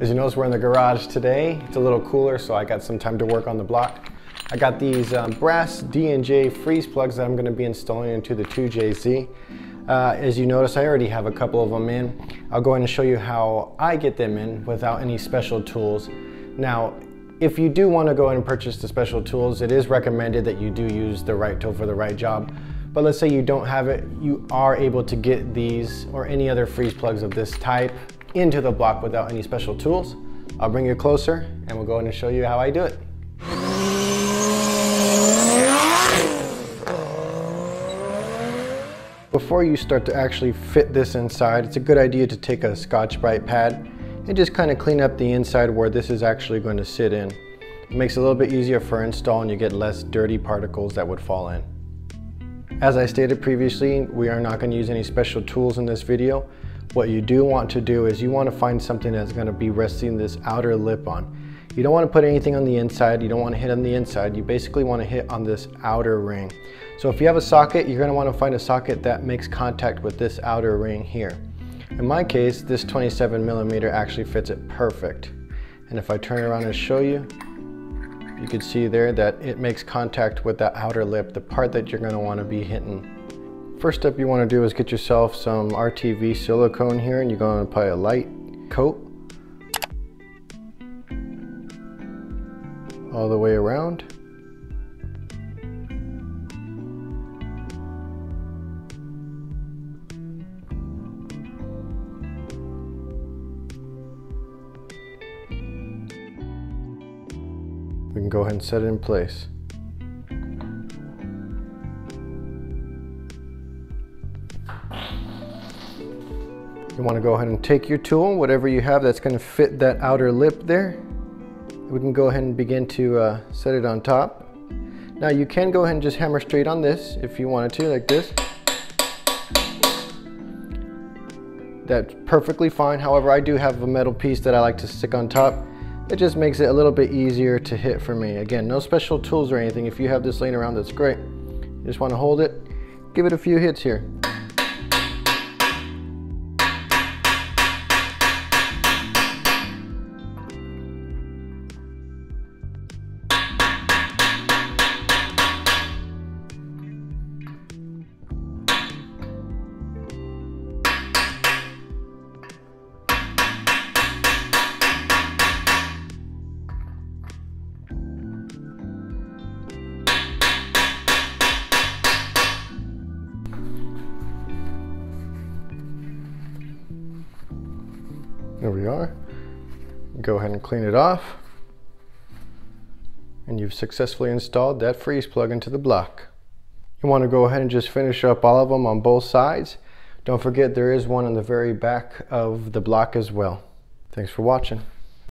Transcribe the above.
As you notice, we're in the garage today. It's a little cooler, so I got some time to work on the block. I got these um, brass D&J freeze plugs that I'm gonna be installing into the 2JZ. Uh, as you notice, I already have a couple of them in. I'll go ahead and show you how I get them in without any special tools. Now, if you do want to go and purchase the special tools, it is recommended that you do use the right tool for the right job. But let's say you don't have it, you are able to get these or any other freeze plugs of this type into the block without any special tools. I'll bring you closer and we'll go in and show you how I do it. Before you start to actually fit this inside, it's a good idea to take a Scotch-Brite pad and just kind of clean up the inside where this is actually going to sit in. It makes it a little bit easier for install and you get less dirty particles that would fall in. As I stated previously, we are not going to use any special tools in this video. What you do want to do is you want to find something that's going to be resting this outer lip on. You don't want to put anything on the inside, you don't want to hit on the inside, you basically want to hit on this outer ring. So if you have a socket, you're going to want to find a socket that makes contact with this outer ring here. In my case, this 27 millimeter actually fits it perfect. And if I turn around and show you, you can see there that it makes contact with that outer lip, the part that you're going to want to be hitting. First step you want to do is get yourself some RTV silicone here and you're going to apply a light coat all the way around. We can go ahead and set it in place. You want to go ahead and take your tool, whatever you have that's going to fit that outer lip there, we can go ahead and begin to uh, set it on top. Now you can go ahead and just hammer straight on this if you wanted to, like this. That's perfectly fine. However, I do have a metal piece that I like to stick on top. It just makes it a little bit easier to hit for me. Again, no special tools or anything. If you have this laying around, that's great. You just want to hold it, give it a few hits here. There we are. Go ahead and clean it off. And you've successfully installed that freeze plug into the block. You want to go ahead and just finish up all of them on both sides. Don't forget there is one on the very back of the block as well. Thanks for watching.